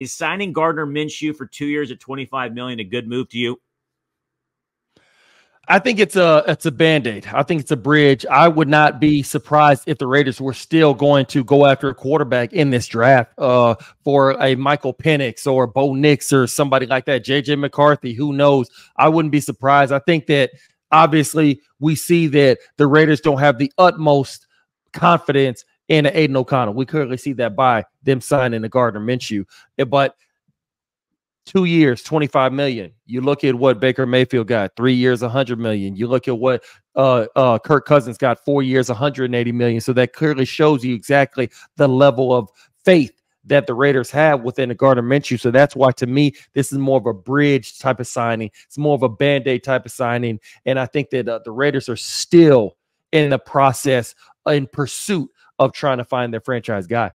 Is signing Gardner Minshew for two years at 25 million a good move to you? I think it's a it's a band-aid. I think it's a bridge. I would not be surprised if the Raiders were still going to go after a quarterback in this draft uh, for a Michael Penix or Bo Nix or somebody like that. JJ McCarthy, who knows? I wouldn't be surprised. I think that obviously we see that the Raiders don't have the utmost confidence in Aidan O'Connell. We clearly see that by them signing the Gardner Minshew. But two years, 25 million. You look at what Baker Mayfield got, three years, 100 million. You look at what uh, uh, Kirk Cousins got, four years, 180 million. So that clearly shows you exactly the level of faith that the Raiders have within the Gardner Minshew. So that's why, to me, this is more of a bridge type of signing. It's more of a band aid type of signing. And I think that uh, the Raiders are still in the process in pursuit of trying to find their franchise guy.